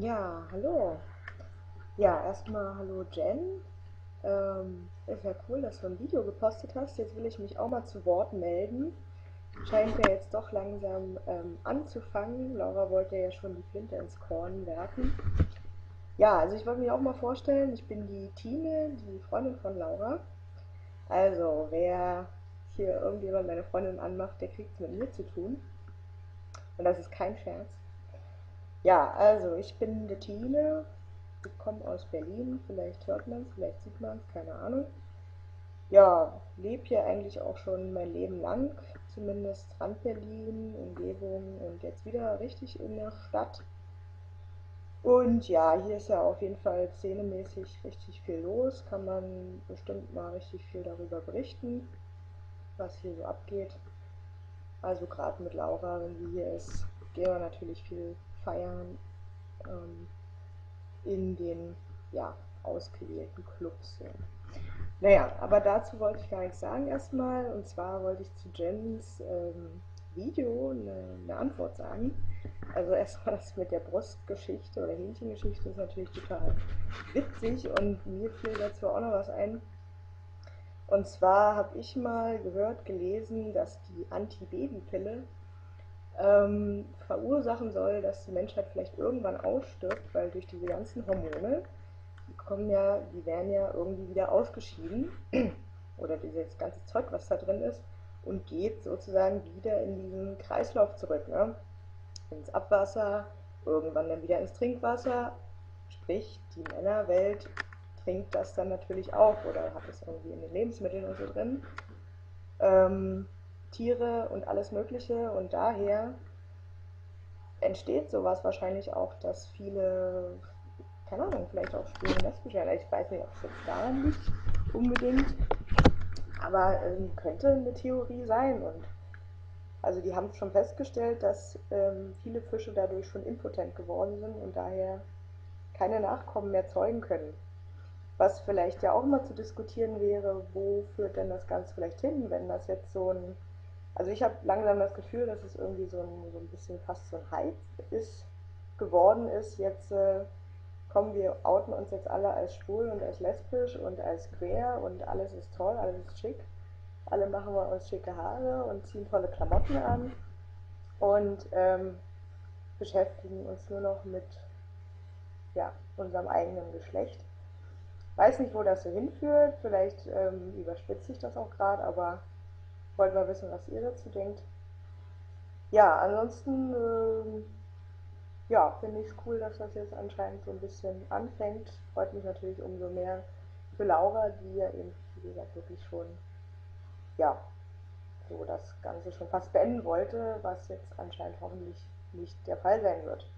Ja, hallo. Ja, erstmal hallo Jen. Ähm, ist ja cool, dass du ein Video gepostet hast. Jetzt will ich mich auch mal zu Wort melden. Scheint ja jetzt doch langsam ähm, anzufangen. Laura wollte ja schon die Flinte ins Korn werfen. Ja, also ich wollte mich auch mal vorstellen, ich bin die Tine, die Freundin von Laura. Also, wer hier irgendjemand meine Freundin anmacht, der kriegt es mit mir zu tun. Und das ist kein Scherz. Ja, also ich bin die Tine, ich komme aus Berlin, vielleicht hört man es, vielleicht sieht man es, keine Ahnung. Ja, lebe hier eigentlich auch schon mein Leben lang, zumindest Rand Berlin, Umgebung und jetzt wieder richtig in der Stadt. Und ja, hier ist ja auf jeden Fall szenemäßig richtig viel los, kann man bestimmt mal richtig viel darüber berichten, was hier so abgeht. Also gerade mit Laura, wenn sie hier ist, gehen wir natürlich viel feiern ähm, in den ja, ausgewählten Clubs. So. Naja, aber dazu wollte ich gar nichts sagen erstmal. Und zwar wollte ich zu Jens ähm, Video eine, eine, Antwort sagen. Also erstmal das mit der Brustgeschichte oder Hähnchengeschichte ist natürlich total witzig und mir fiel dazu auch noch was ein. Und zwar habe ich mal gehört, gelesen, dass die Antibabypille ähm, verursachen soll, dass die Menschheit vielleicht irgendwann ausstirbt, weil durch diese ganzen Hormone, die kommen ja, die werden ja irgendwie wieder ausgeschieden oder dieses ganze Zeug, was da drin ist, und geht sozusagen wieder in diesen Kreislauf zurück, ne? ins Abwasser, irgendwann dann wieder ins Trinkwasser, sprich die Männerwelt trinkt das dann natürlich auch oder hat es irgendwie in den Lebensmitteln und so drin. Ähm, Tiere und alles Mögliche. Und daher entsteht sowas wahrscheinlich auch, dass viele, keine Ahnung, vielleicht auch schwule lesbische, ich weiß nicht, ob es jetzt daran liegt unbedingt, aber ähm, könnte eine Theorie sein. Und also die haben schon festgestellt, dass ähm, viele Fische dadurch schon impotent geworden sind und daher keine Nachkommen mehr zeugen können. Was vielleicht ja auch mal zu diskutieren wäre, wo führt denn das Ganze vielleicht hin, wenn das jetzt so ein also ich habe langsam das Gefühl, dass es irgendwie so ein, so ein bisschen fast so ein Hype ist, geworden ist. Jetzt äh, kommen wir outen uns jetzt alle als schwul und als lesbisch und als queer und alles ist toll, alles ist schick. Alle machen wir uns schicke Haare und ziehen tolle Klamotten an und ähm, beschäftigen uns nur noch mit ja, unserem eigenen Geschlecht. Weiß nicht, wo das so hinführt, vielleicht ähm, überspitze ich das auch gerade, aber wollte mal wissen, was ihr dazu denkt. Ja, ansonsten ähm, ja, finde ich es cool, dass das jetzt anscheinend so ein bisschen anfängt. Freut mich natürlich umso mehr für Laura, die ja eben, wie gesagt, wirklich schon, ja, so das Ganze schon fast beenden wollte, was jetzt anscheinend hoffentlich nicht der Fall sein wird.